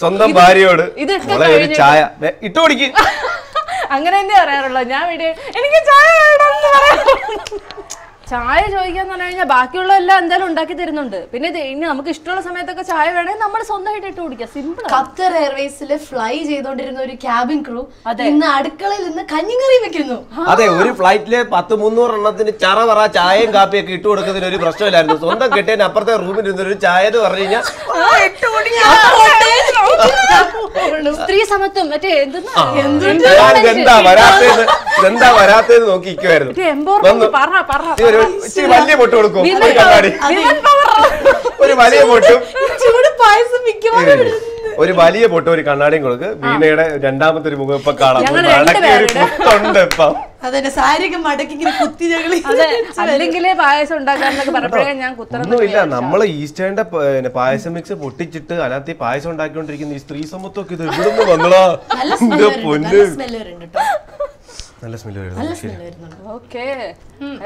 സ്വന്തം ഭാര്യയോട് ഒരു ചായ. ഇട്ട് കുടിക്ക്. അങ്ങനെ തന്നെ പറയാറുള്ളൂ. ഞാൻ വീട് എനിക്ക് ചായ വേണം. ചായ ചോദിക്കാന്ന് പറഞ്ഞു കഴിഞ്ഞാൽ ബാക്കിയുള്ള എല്ലാം എന്തായാലും ഉണ്ടാക്കി തരുന്നുണ്ട്. പിന്നെ ഇത് ഇനി നമുക്ക് ഇഷ്ടമുള്ള സമയത്തൊക്കെ ചായ വേണമെങ്കിൽ നമ്മൾ സ്വന്തമായിട്ട് ഇട്ട് കുടിക്കുക സിമ്പിൾ ഖത്തർ എയർവേസിൽ ഫ്ലൈ ചെയ്തോണ്ടിരുന്ന ഒരു ക്യാബിൻ ക്രൂ അതെ. ഇന്ന് അടുക്കളയിൽ നിന്ന് കഞ്ഞിക്കറി വെക്കുന്നു. അതെ ഒരു ഫ്ലൈറ്റിലെ പത്ത് മുന്നൂറ് എണ്ണത്തിന് ചറ പറ ചായയും കാപ്പിയൊക്കെ ഇട്ട് കൊടുക്കുന്നതിന് ഒരു പ്രശ്നമില്ലായിരുന്നു. സ്വന്തം കിട്ടിയതിന് അപ്പുറത്തെ റൂമിൽ ഇരുന്ന ഒരു ചായ എന്ന് പറഞ്ഞു കഴിഞ്ഞാൽ സ്ത്രീ സമത്വം മറ്റേ എന്തെന്നാ ഞാൻ ഇതെന്താ വരാത്തേന്ന് ഇതെന്താ വരാത്തേന്ന് നോക്കി ഇരിക്കുവായിരുന്നു മറ്റേ എന്താ? വരാത്തത്? പറ, നീ ഒരു ഇച്ചിരി വലിയ പൊട്ട് കൊടുക്കും. ഒരു കണ്ണാടി. ഒരു വലിയ പൊട്ടും. ഒരു വലിയ പൊട്ടും ഒരു കണ്ണാടിയും കൊടുക്ക്. വീണയുടെ രണ്ടാമത്തെ ഒരു മുഖം ഇപ്പൊ കാണാം. ഉണ്ട് ഇപ്പം. അതെന്നെ സാരിയൊക്കെ മടക്കി ഇങ്ങനെ കുത്തി ഞങ്ങൾ അല്ലെങ്കിലേ പായസം ഉണ്ടാക്കാന്നൊക്കെ പറഞ്ഞപ്പോഴേ ഞാൻ നമ്മൾ ഈസ്റ്റേന്റെ പായസം മിക്സ് പൊട്ടിച്ചിട്ട് അതിനകത്ത് ഈ പായസം ഉണ്ടാക്കിക്കൊണ്ടിരിക്കുന്ന ഈ സ്ത്രീ സമത്വമൊക്കെ ഇത് എവിടുന്ന് വന്നടാ? നല്ല എന്റെ സ്മെല്ല് പൊന്ന്. നല്ല സ്മെല്ല് നല്ല സ്മെല്ല് വരുന്നുണ്ട്. ഓക്കെ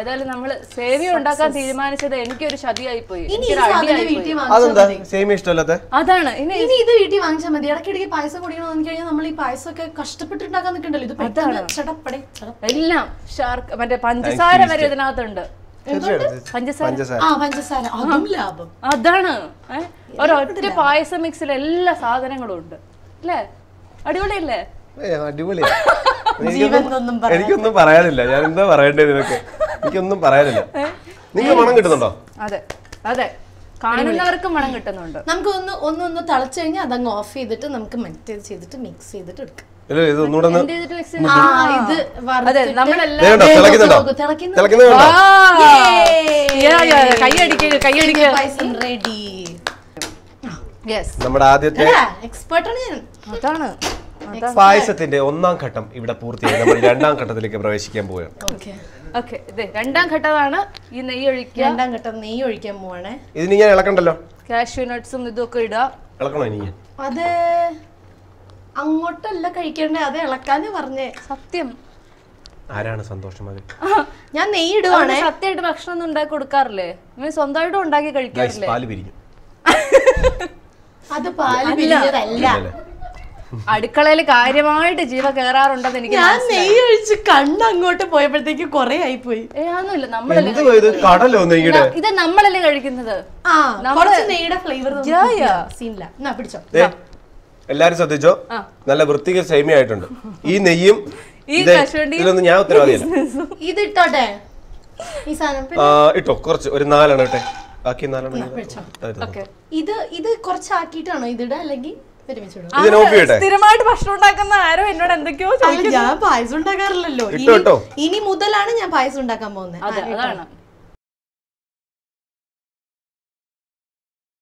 ഏതായാലും നമ്മൾ സേവ്യം ഉണ്ടാക്കാൻ തീരുമാനിച്ചത് എനിക്കൊരു ശതിയായി പോയി ഇനി ഈ എനിക്കൊരു സാധനം അടിയായി വീട്ടിൽ പോയി വാങ്ങിച്ചാൽ അതെന്താ? മതി. സെയിം ഇഷ്ടമല്ലാത്ത? അതാണ്. ഇനി ഇനി ഇത് വീട്ടിൽ വാങ്ങിച്ചാൽ മതി. ഇടയ്ക്കിടയ്ക്ക് പായസം കുടിക്കണം എന്ന് കഴിഞ്ഞാൽ നമ്മൾ ഈ പായസമൊക്കെ കഷ്ടപ്പെട്ടുണ്ടാക്കാൻ നിൽക്കണ്ടല്ലോ. ഇത് പെട്ടെന്ന് ചടപ്പടെ ചടപ്പ എല്ലാം ഷാർക്ക് മറ്റേ പഞ്ചസാര വരെ ഇതിനകത്തുണ്ട്. പഞ്ചസാര? പഞ്ചസാര. ആ പഞ്ചസാര. അതും ലാഭം. അതാണ്. ഏ? ഒരൊറ്റ പായസ മിക്സിൽ എല്ലാ സാധനങ്ങളും ഉണ്ട്. അല്ലേ? അടിപൊളിയല്ലേ? ഏ, അടിപൊളിയാ. എനിക്കൊന്നും- പറയാനില്ല. ഞാൻ എന്താ പറയണ്ടത് നിനക്ക്? എനിക്കൊന്നും പറയാനില്ല. നിങ്ങൾ മണം കിട്ടുന്നുണ്ടോ? അതെ. അതെ. കാണുന്നവർക്കും മണം കിട്ടുന്നുണ്ട്. നമുക്ക് ഒന്ന് ഒന്ന് ഒന്ന് തളച്ചു കഴിഞ്ഞാൽ അതങ്ങ് ഓഫ് ചെയ്തിട്ട് നമുക്ക് മറ്റേത് ചെയ്തിട്ട് മിക്സ് ചെയ്തിട്ട് എടുക്കാം. ഇത് ഒന്നുകൂടെ നമ്മുടെ ആദ്യത്തെ എക്സ്പേർട്ടാണ് ഞാൻ. അതാണ്. പായസത്തിന്റെ ഒന്നാം ഘട്ടം ഇവിടെ പൂർത്തിയായി. നമ്മൾ രണ്ടാം ഘട്ടത്തിലേക്ക് പ്രവേശിക്കാൻ പോവുകയാണ്. ഓക്കെ രണ്ടാം ഘട്ടമാണ് ഈ നെയ്യ് ഒഴിക്കുക. രണ്ടാം ഘട്ടം നെയ്യ് ഒഴിക്കാൻ പോവാണേ. ഇതിന് ഞാൻ ഇളക്കണ്ടല്ലോ? കാഷ്യൂ നട്ട്സും ഇതൊക്കെ ഇടുക ഇളക്കണോ ഇനി? അത് അങ്ങോട്ടല്ല കഴിക്കണ്ടേ? അത് ഇളക്കാന്ന് പറഞ്ഞേ. സത്യം. ആരാണ് സന്തോഷം മതി ഞാൻ നെയ്യ് ഇടുവാണ്. സത്യമായിട്ട് ഭക്ഷണം ഒന്നും ഉണ്ടാക്കി കൊടുക്കാറില്ലേ? ഇവന് സ്വന്തമായിട്ടും ഉണ്ടാക്കി കഴിക്കാറില്ലേ? പാൽ പിരിഞ്ഞു. അത് പാൽ പിരിഞ്ഞതല്ല? അടുക്കളയിൽ കാര്യമായിട്ട് ജീവ കേറാറുണ്ടെന്ന് എനിക്ക് ഞാൻ നെയ്യ് ഒഴിച്ച് കണ്ണ് അങ്ങോട്ട് പോയപ്പോഴത്തേക്ക് കൊറേ ആയി പോയി അതൊന്നുമില്ല. നമ്മളല്ലേ ഇത്? നമ്മളല്ലേ കഴിക്കുന്നത്? എല്ലാരും ശ്രദ്ധിച്ചോ? നല്ല വൃത്തിക്ക് സേമിയ ആയിട്ടുണ്ട്. ഈ നെയ്യും ഇതിലൊന്നും ഞാൻ ഉത്തരവാദിയല്ല. ഇത് ഇട്ടോട്ടെ ഇട്ടോ കുറച്ച് ഒരു നാലെണ്ണം ഇട്ടെ. ബാക്കി നാലെണ്ണം ഇത് ഇത് കുറച്ചാക്കിയിട്ടാണോ ഇതിട അല്ലെങ്കിൽ? സ്ഥിരമായിട്ട് ഭക്ഷണം ഉണ്ടാക്കുന്ന ആരോ എന്നോട് എന്തൊക്കെയോ ഞാൻ പായസം ഉണ്ടാക്കാറില്ലല്ലോ. ഇനി- മുതലാണ് ഞാൻ പായസം ഉണ്ടാക്കാൻ പോകുന്നത്. അതെ അതാണ്.